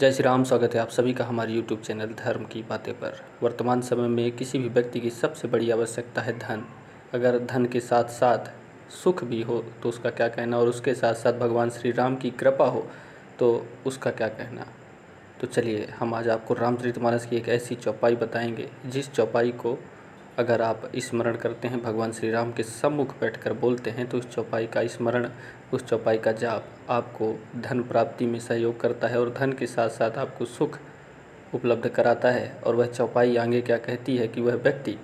जय श्री राम, स्वागत है आप सभी का हमारे यूट्यूब चैनल धर्म की बातें पर। वर्तमान समय में किसी भी व्यक्ति की सबसे बड़ी आवश्यकता है धन। अगर धन के साथ साथ सुख भी हो तो उसका क्या कहना? और उसके साथ साथ भगवान श्री राम की कृपा हो तो उसका क्या कहना? तो चलिए, हम आज आपको रामचरितमानस की एक ऐसी चौपाई बताएँगे, जिस चौपाई को अगर आप स्मरण करते हैं, भगवान श्री राम के सम्मुख बैठकर बोलते हैं तो उस चौपाई का स्मरण, उस चौपाई का जाप आपको धन प्राप्ति में सहयोग करता है और धन के साथ साथ आपको सुख उपलब्ध कराता है। और वह चौपाई आगे क्या कहती है कि वह व्यक्ति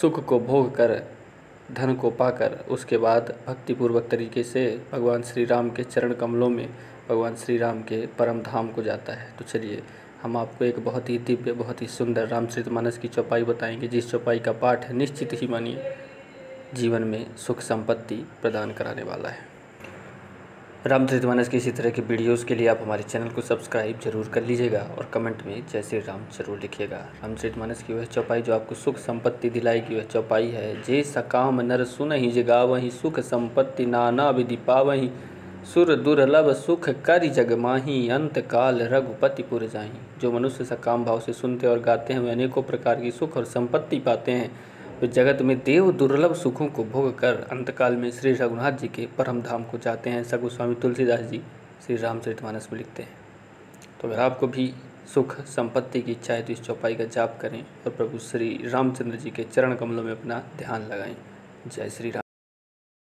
सुख को भोग कर, धन को पाकर, उसके बाद भक्तिपूर्वक तरीके से भगवान श्री राम के चरण कमलों में, भगवान श्री राम के परम धाम को जाता है। तो चलिए हम आपको एक बहुत ही दिव्य, बहुत ही सुंदर रामचरित मानस की चौपाई बताएँगे, जिस चौपाई का पाठ निश्चित ही मानिए जीवन में सुख संपत्ति प्रदान कराने वाला है। रामचरित मानस की इसी तरह के वीडियोस के लिए आप हमारे चैनल को सब्सक्राइब ज़रूर कर लीजिएगा और कमेंट में जय श्री राम ज़रूर लिखिएगा। रामचरित मानस की वह चौपाई जो आपको सुख संपत्ति दिलाएगी, वह चौपाई है, जे सकाम नर सुन ही जगा वहीं सुख संपत्ति नाना विधि पावही सुर दुर्लभ सुख कर जग माही, अंत काल रघुपति पुर जाही। जो मनुष्य सकाम भाव से सुनते और गाते हैं, वे अनेकों प्रकार की सुख और संपत्ति पाते हैं। वे जगत में देव दुर्लभ सुखों को भोग कर अंतकाल में श्री रघुनाथ जी के परम धाम को जाते हैं। सगु स्वामी तुलसीदास जी श्री रामचरित मानस में लिखते हैं। तो अगर आपको भी सुख, संपत्ति की इच्छा है तो इस चौपाई का जाप करें और प्रभु श्री रामचंद्र जी के चरण कमलों में अपना ध्यान लगाएँ। जय श्री राम।